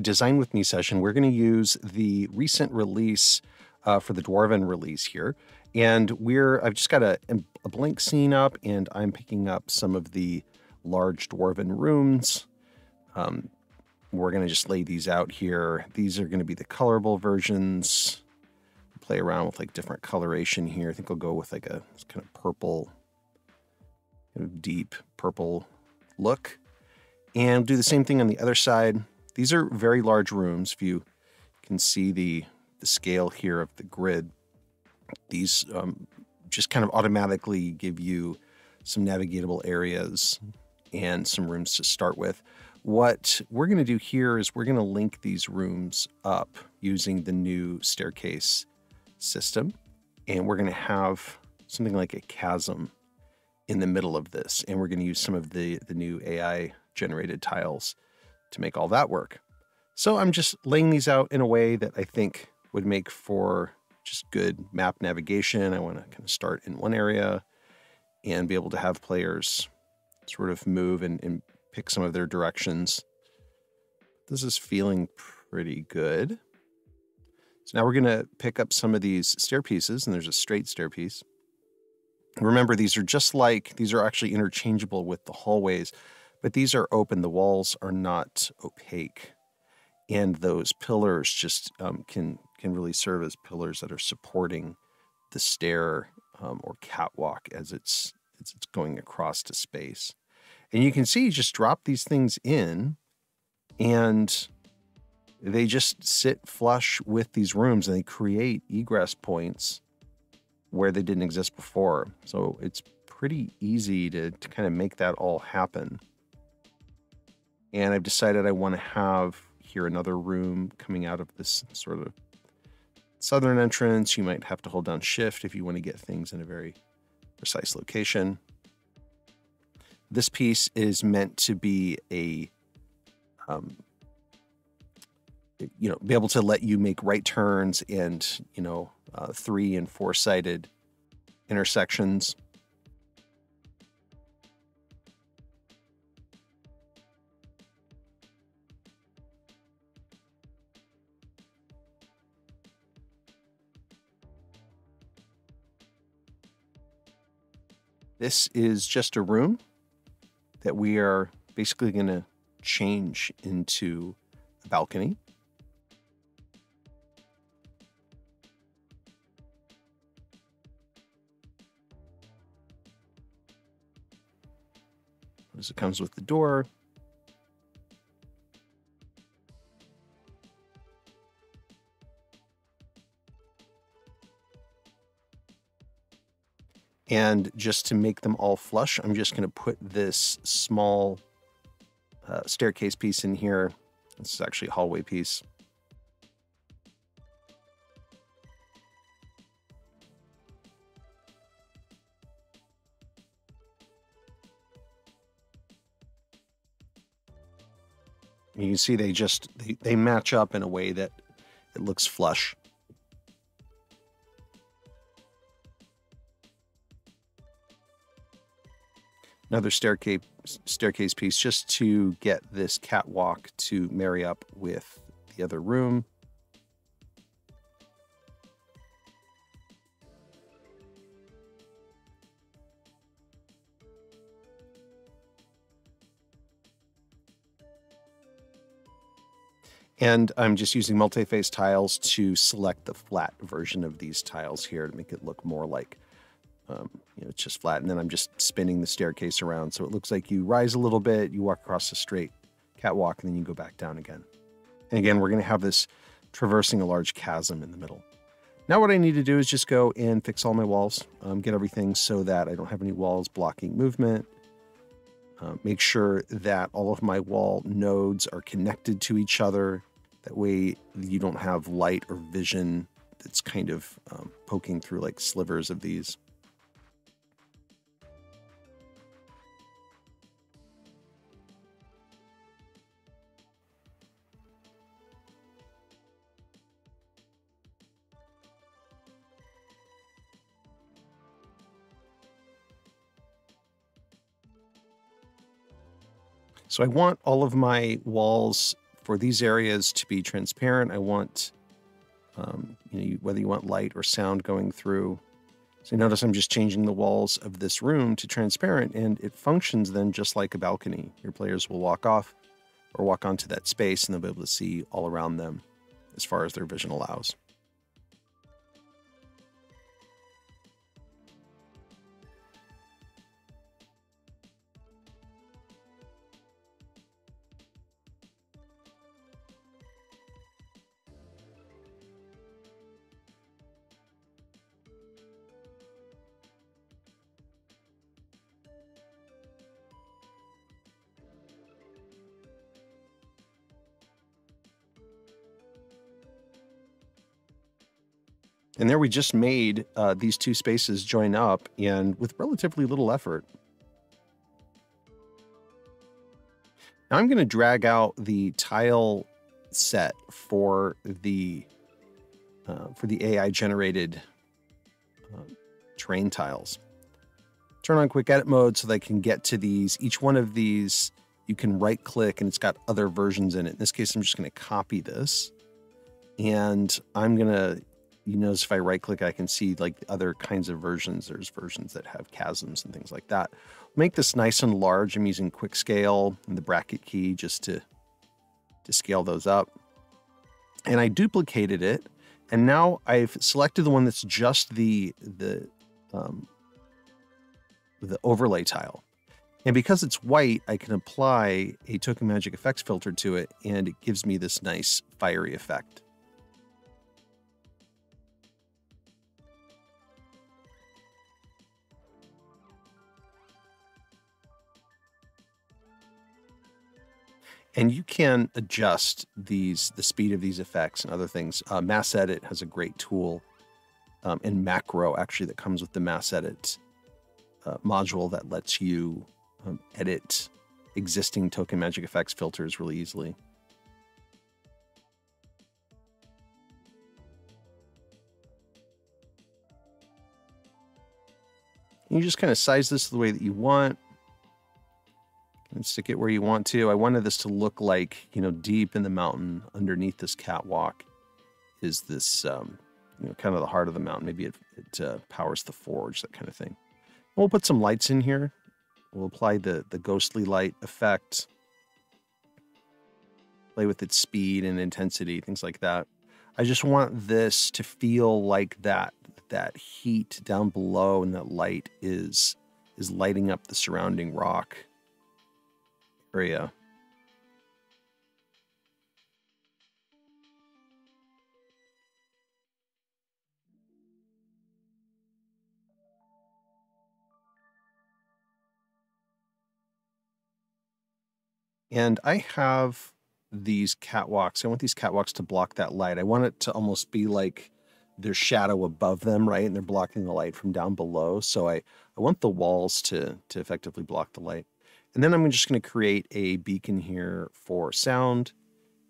Design With Me session, we're going to use the recent release uh, for the Dwarven release here. And we're, I've just got a, a blank scene up and I'm picking up some of the large Dwarven rooms. Um, we're going to just lay these out here. These are going to be the colorable versions. Play around with like different coloration here. I think I'll go with like a kind of purple, kind of deep purple look. And do the same thing on the other side. These are very large rooms. If you can see the, the scale here of the grid, these um, just kind of automatically give you some navigatable areas and some rooms to start with. What we're going to do here is we're going to link these rooms up using the new staircase system. And we're going to have something like a chasm in the middle of this. And we're going to use some of the, the new AI generated tiles to make all that work. So I'm just laying these out in a way that I think would make for just good map navigation. I want to kind of start in one area and be able to have players sort of move and, and pick some of their directions. This is feeling pretty good. So now we're going to pick up some of these stair pieces, and there's a straight stair piece. Remember, these are just like, these are actually interchangeable with the hallways, but these are open. The walls are not opaque. And those pillars just um, can, can really serve as pillars that are supporting the stair um, or catwalk as it's, as it's going across to space. And you can see, you just drop these things in and they just sit flush with these rooms and they create egress points where they didn't exist before. So it's pretty easy to, to kind of make that all happen. And I've decided I want to have here another room coming out of this sort of southern entrance. You might have to hold down shift if you want to get things in a very precise location. This piece is meant to be a, um, you know, be able to let you make right turns and, you know, uh, three and four sided intersections. This is just a room that we are basically going to change into a balcony. As it comes with the door. And just to make them all flush, I'm just going to put this small uh, staircase piece in here. This is actually a hallway piece. You can see they just, they, they match up in a way that it looks flush. Another staircase staircase piece just to get this catwalk to marry up with the other room. And I'm just using multi-face tiles to select the flat version of these tiles here to make it look more like um, you know, it's just flat. And then I'm just spinning the staircase around. So it looks like you rise a little bit, you walk across the straight catwalk, and then you go back down again. And again, we're going to have this traversing a large chasm in the middle. Now what I need to do is just go and fix all my walls, um, get everything so that I don't have any walls blocking movement. Uh, make sure that all of my wall nodes are connected to each other. That way you don't have light or vision that's kind of um, poking through like slivers of these. So I want all of my walls for these areas to be transparent, I want, um, you know, whether you want light or sound going through. So you notice I'm just changing the walls of this room to transparent and it functions then just like a balcony. Your players will walk off or walk onto that space and they'll be able to see all around them as far as their vision allows. And there we just made uh, these two spaces join up and with relatively little effort. Now I'm going to drag out the tile set for the uh, for the AI generated uh, terrain tiles. Turn on quick edit mode so that I can get to these. Each one of these you can right click and it's got other versions in it. In this case, I'm just going to copy this and I'm going to you notice if I right click, I can see like other kinds of versions. There's versions that have chasms and things like that. Make this nice and large. I'm using quick scale and the bracket key just to, to scale those up. And I duplicated it. And now I've selected the one that's just the, the, um, the overlay tile. And because it's white, I can apply a Token Magic Effects filter to it, and it gives me this nice fiery effect. And you can adjust these the speed of these effects and other things. Uh, Mass Edit has a great tool um, in macro actually that comes with the Mass Edit uh, module that lets you um, edit existing token magic effects filters really easily. You just kind of size this the way that you want and stick it where you want to. I wanted this to look like, you know, deep in the mountain underneath this catwalk is this, um, you know, kind of the heart of the mountain. Maybe it, it uh, powers the forge, that kind of thing. We'll put some lights in here. We'll apply the, the ghostly light effect. Play with its speed and intensity, things like that. I just want this to feel like that that heat down below and that light is is lighting up the surrounding rock area. And I have these catwalks. I want these catwalks to block that light. I want it to almost be like there's shadow above them, right? And they're blocking the light from down below. So I, I want the walls to, to effectively block the light. And then I'm just going to create a beacon here for sound.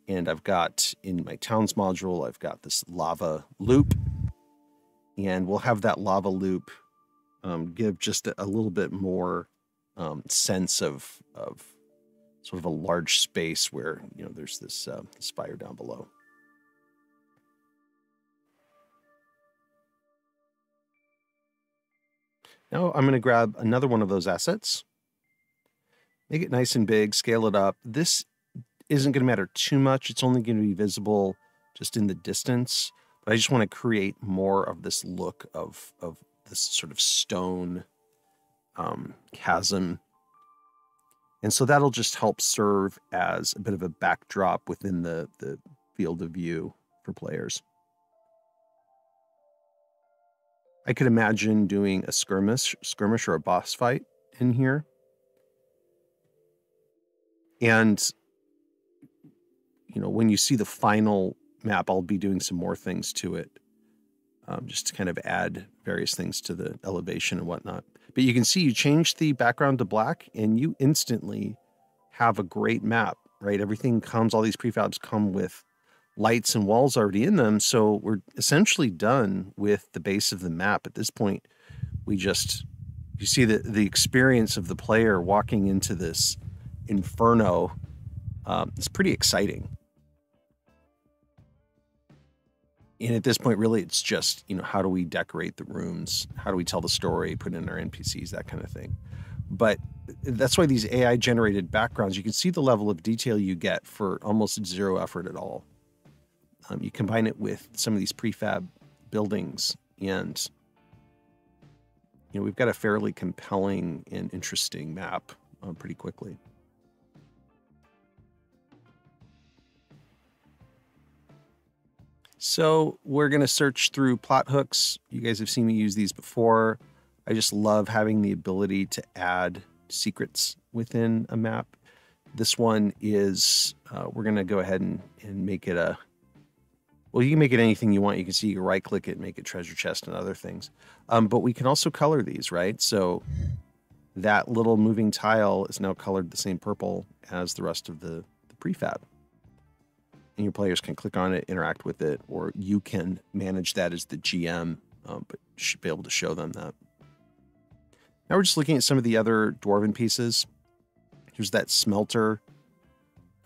And I've got in my towns module, I've got this lava loop. And we'll have that lava loop um, give just a, little bit more um, sense of, of sort of a large space where, you know, there's this uh, spire down below. Now I'm going to grab another one of those assets make it nice and big, scale it up. This isn't going to matter too much. It's only going to be visible just in the distance. But I just want to create more of this look of, of this sort of stone um, chasm. And so that'll just help serve as a bit of a backdrop within the, the field of view for players. I could imagine doing a skirmish, skirmish or a boss fight in here. And you know, when you see the final map, I'll be doing some more things to it, um, just to kind of add various things to the elevation and whatnot. But you can see you change the background to black, and you instantly have a great map, right? Everything comes, all these prefabs come with lights and walls already in them. So we're essentially done with the base of the map. At this point, we just you see the the experience of the player walking into this Inferno. Um, it's pretty exciting. And at this point, really, it's just, you know, how do we decorate the rooms? How do we tell the story, put in our NPCs, that kind of thing. But that's why these AI generated backgrounds, you can see the level of detail you get for almost zero effort at all. Um, you combine it with some of these prefab buildings, and you know we've got a fairly compelling and interesting map um, pretty quickly. So we're going to search through plot hooks. You guys have seen me use these before. I just love having the ability to add secrets within a map. This one is, uh, we're going to go ahead and, and make it a, well, you can make it anything you want. You can see you right click it, make it treasure chest and other things. Um, but we can also color these, right? So that little moving tile is now colored the same purple as the rest of the, the prefab and your players can click on it, interact with it, or you can manage that as the GM, um, but should be able to show them that. Now we're just looking at some of the other Dwarven pieces. Here's that smelter.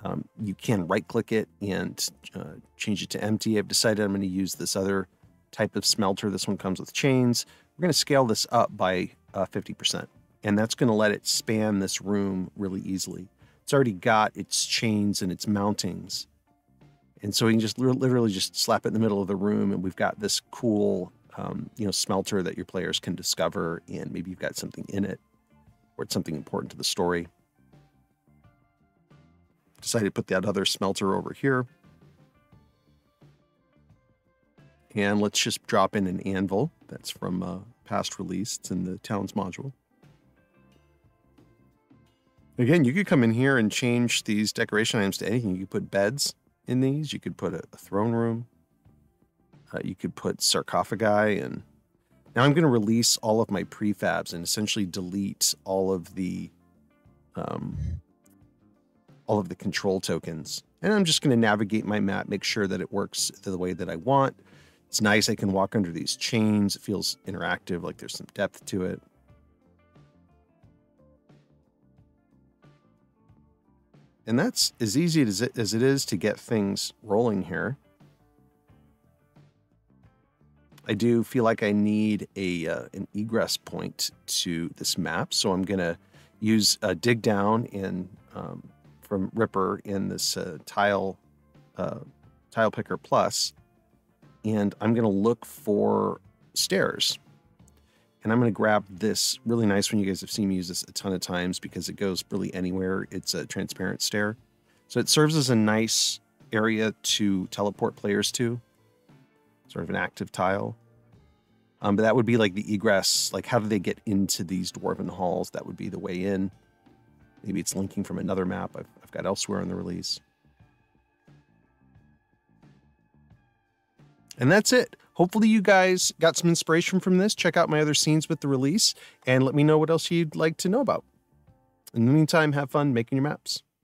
Um, you can right click it and uh, change it to empty. I've decided I'm going to use this other type of smelter. This one comes with chains. We're going to scale this up by uh, 50%, and that's going to let it span this room really easily. It's already got its chains and its mountings and so we can just literally just slap it in the middle of the room, and we've got this cool, um, you know, smelter that your players can discover, and maybe you've got something in it, or it's something important to the story. Decided to put that other smelter over here. And let's just drop in an anvil. That's from a past release. It's in the Talons module. Again, you could come in here and change these decoration items to anything. You could put beds in these. You could put a, a throne room. Uh, you could put sarcophagi and now I'm going to release all of my prefabs and essentially delete all of the um, all of the control tokens. And I'm just going to navigate my map, make sure that it works the way that I want. It's nice. I can walk under these chains. It feels interactive, like there's some depth to it. And that's as easy as it, as it is to get things rolling here. I do feel like I need a uh, an egress point to this map, so I'm going to use a dig down in um, from Ripper in this uh, tile uh, tile picker plus, and I'm going to look for stairs. And I'm going to grab this really nice one. You guys have seen me use this a ton of times because it goes really anywhere. It's a transparent stair. So it serves as a nice area to teleport players to, sort of an active tile. Um, but that would be like the egress, like how do they get into these dwarven halls? That would be the way in. Maybe it's linking from another map I've, I've got elsewhere in the release. And that's it. Hopefully, you guys got some inspiration from this. Check out my other scenes with the release and let me know what else you'd like to know about. In the meantime, have fun making your maps.